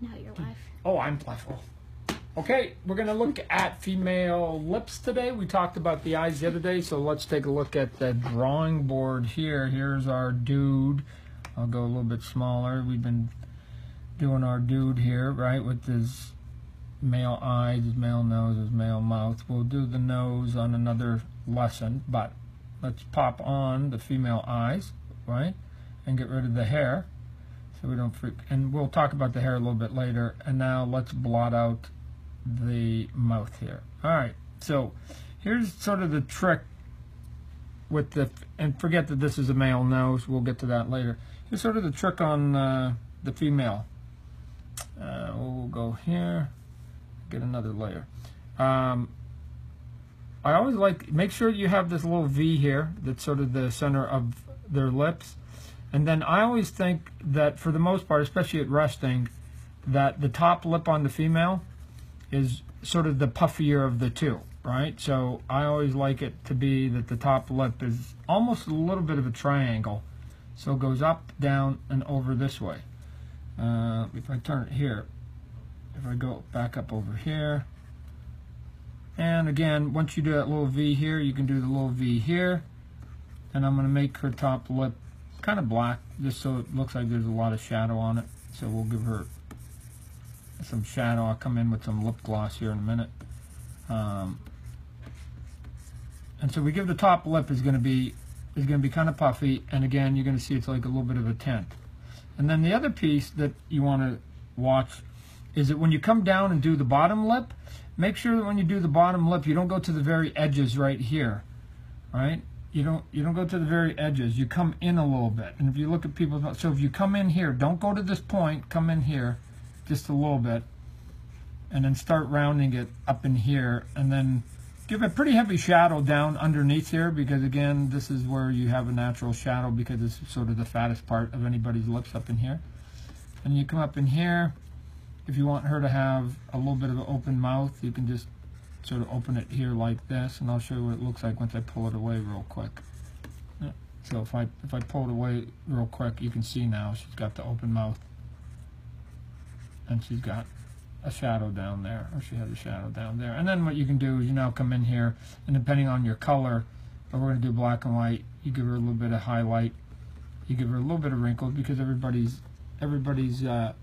Now your wife. Oh, I'm playful. Oh. Okay, we're going to look at female lips today. We talked about the eyes the other day, so let's take a look at the drawing board here. Here's our dude. I'll go a little bit smaller. We've been doing our dude here, right, with his male eyes, his male nose, his male mouth. We'll do the nose on another lesson, but let's pop on the female eyes, right, and get rid of the hair so we don't freak. And we'll talk about the hair a little bit later. And now let's blot out the mouth here. All right, so here's sort of the trick with the, and forget that this is a male nose, we'll get to that later. Here's sort of the trick on uh, the female. Uh, we'll go here, get another layer. Um, I always like, make sure you have this little V here, that's sort of the center of their lips. And then I always think that for the most part, especially at resting, that the top lip on the female is sort of the puffier of the two, right? So I always like it to be that the top lip is almost a little bit of a triangle. So it goes up, down, and over this way. Uh, if I turn it here, if I go back up over here, and again, once you do that little V here, you can do the little V here. And I'm going to make her top lip kind of black, just so it looks like there's a lot of shadow on it. So we'll give her some shadow. I'll come in with some lip gloss here in a minute. Um, and so we give the top lip is going to be is going to be kind of puffy, and again you're going to see it's like a little bit of a tint. And then the other piece that you want to watch is that when you come down and do the bottom lip, make sure that when you do the bottom lip, you don't go to the very edges right here, right? You don't you don't go to the very edges. You come in a little bit. And if you look at people, so if you come in here, don't go to this point. Come in here, just a little bit, and then start rounding it up in here, and then give a pretty heavy shadow down underneath here because again, this is where you have a natural shadow because it's sort of the fattest part of anybody's lips up in here. And you come up in here. If you want her to have a little bit of an open mouth, you can just sort of open it here like this, and I'll show you what it looks like once I pull it away real quick. So if I if I pull it away real quick, you can see now she's got the open mouth, and she's got a shadow down there, or she has a shadow down there. And then what you can do is you now come in here, and depending on your color, we're going to do black and white, you give her a little bit of highlight, you give her a little bit of wrinkles because everybody's everybody's uh,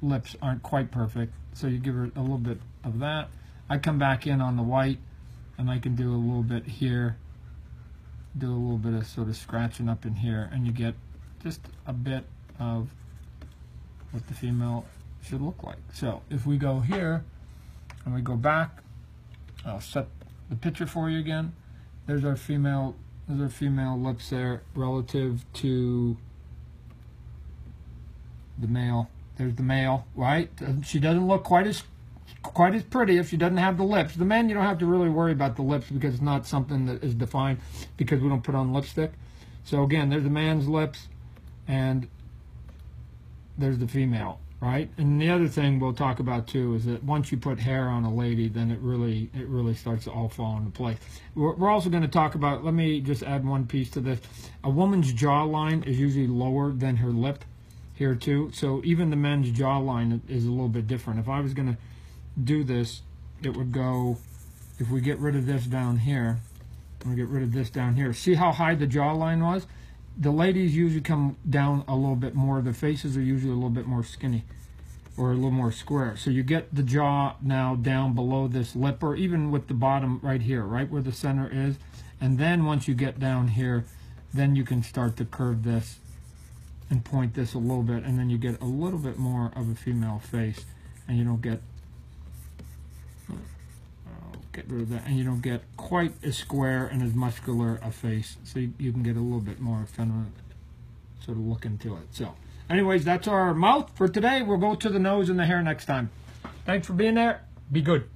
lips aren't quite perfect, so you give her a little bit of that. I come back in on the white, and I can do a little bit here, do a little bit of sort of scratching up in here, and you get just a bit of what the female should look like. So if we go here and we go back, I'll set the picture for you again. There's our female, there's our female lips there relative to the male. There's the male, right? She doesn't look quite as quite as pretty if she doesn't have the lips. The men, you don't have to really worry about the lips because it's not something that is defined because we don't put on lipstick. So again, there's the man's lips and there's the female, right? And the other thing we'll talk about too is that once you put hair on a lady, then it really it really starts to all fall into place. We're, we're also going to talk about, let me just add one piece to this. A woman's jawline is usually lower than her lip here too. So even the men's jawline is a little bit different. If I was going to do this, it would go, if we get rid of this down here, we get rid of this down here. See how high the jawline was? The ladies usually come down a little bit more. The faces are usually a little bit more skinny or a little more square. So you get the jaw now down below this lip or even with the bottom right here, right where the center is. And then once you get down here, then you can start to curve this and point this a little bit and then you get a little bit more of a female face and you don't get get rid of that and you don't get quite as square and as muscular a face so you, you can get a little bit more feminine sort of look into it. So anyways that's our mouth for today. We'll go to the nose and the hair next time. Thanks for being there. Be good